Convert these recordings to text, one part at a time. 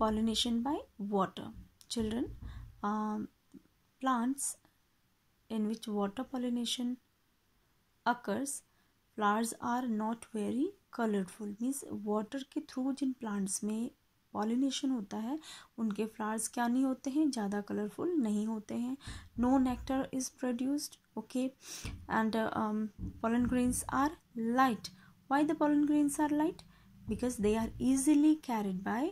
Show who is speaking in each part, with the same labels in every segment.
Speaker 1: pollination by water children um, plants in which water pollination occurs flowers are not very colorful means water के through जिन plants में pollination होता है उनके flowers क्या नहीं होते हैं ज़्यादा कलरफुल नहीं होते हैं no nectar is produced okay and pollen grains are light why the pollen grains are light because they are easily carried by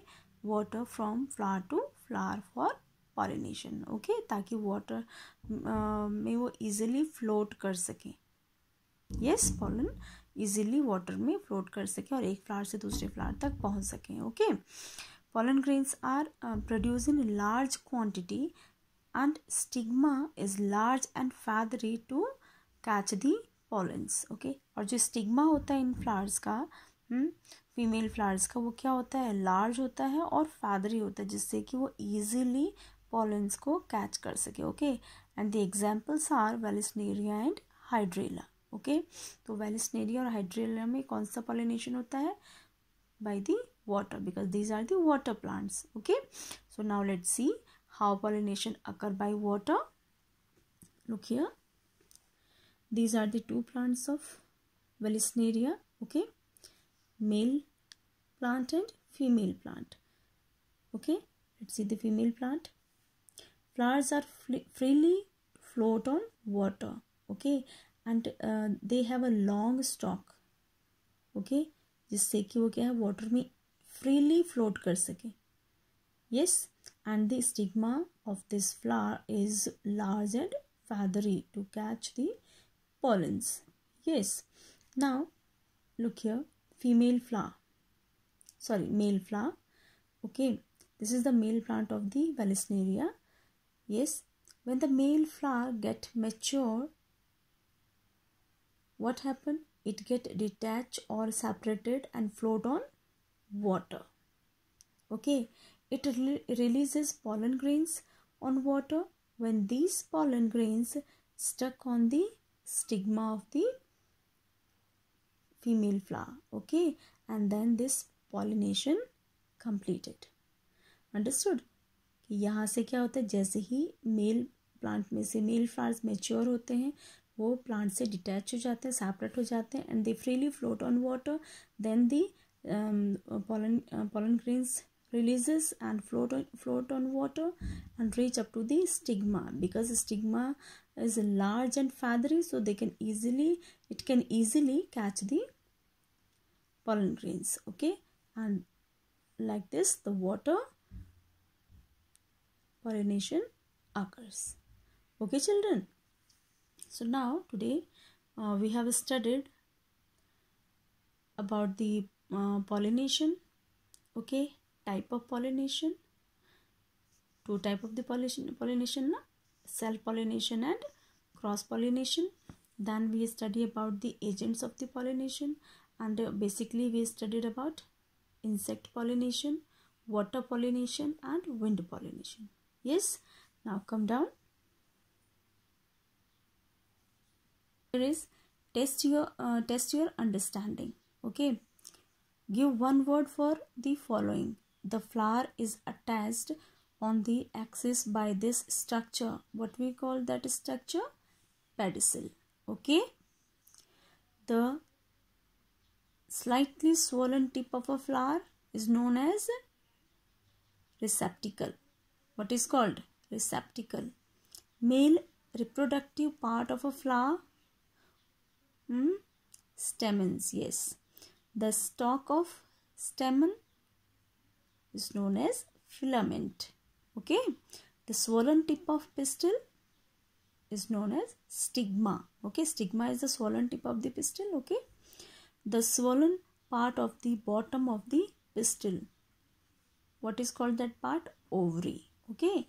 Speaker 1: water from flower to flower for pollination okay ताकि water में वो easily float कर सके। Yes pollen easily water में float कर सके और एक फ्लावर से दूसरे फ्लावर तक पहुँच सके okay pollen grains are produce in large quantity and stigma is large and feathery to catch the pollens okay और जो स्टिग्मा होता है इन फ्लावर्स का हम्म, फीमेल फ्लावर्स का वो क्या होता है? लार्ज होता है और फादरी होता है, जिससे कि वो ईजिली पॉलेंस को कैच कर सके okay and the examples are Vallisneria and Hydrilla okay तो वेलिस्नेरिया और हाइड्रेला में कौन सा पॉलिनेशन होता है? By the water because these are the water plants okay so now let see how pollination occur by water look these are the two plants of vallisneria okay? male plant and female plant okay let's see the female plant flowers are freely float on water okay and uh, they have a long stalk okay जिससे कि वो क्या है water में freely float कर सके yes and the stigma of this flower is large and feathery to catch the pollens yes now look here female flower. Sorry male flower. Okay this is the male plant of the vallisneria yes when the male flower get mature what happen? It get detached or separated and float on water. Okay it re releases pollen grains on water. When these pollen grains stuck on the stigma of the female flower okay and then this pollination completed understood यहाँ से क्या होता है जैसे ही male plant में से male flowers mature होते हैं वो प्लांट से डिटैच हो जाते हैं सेपरेट हो जाते हैं and they freely float on water then the pollen uh, pollen grains releases and float on, float on water and reach up to the stigma because the stigma is large and feathery so they can easily it can easily catch the pollen grains okay? And like this the water pollination occurs. Okay children? So now today uh, we have studied about the uh, pollination okay? Type of pollination two type of the pollination pollination na? self pollination and cross pollination. Then we study about the agents of the pollination and uh, basically we studied about insect pollination water pollination and wind pollination yes now come down here is test your uh, test your understanding okay Give one word for the following. The flower is attached on the axis by this structure. What we call that structure? Pedicel. Okay. The slightly swollen tip of a flower is known as receptacle. What is called? Receptacle. Male reproductive part of a flower? Hmm? Stamens. Yes the stalk of stamen is known as filament. Okay. The swollen tip of pistil is known as stigma. Okay. Stigma is the swollen tip of the pistil. Okay. The swollen part of the bottom of the pistil. What is called that part? Ovary. Okay.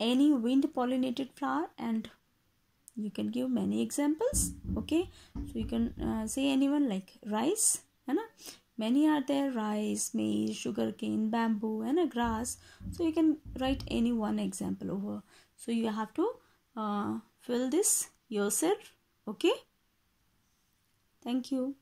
Speaker 1: Any wind pollinated flower and you can give many examples. Okay. So you can uh, say anyone like rice ना many are there rice maize sugarcane bamboo and a grass so you can write any one example over so you have to uh, fill this yourself okay thank you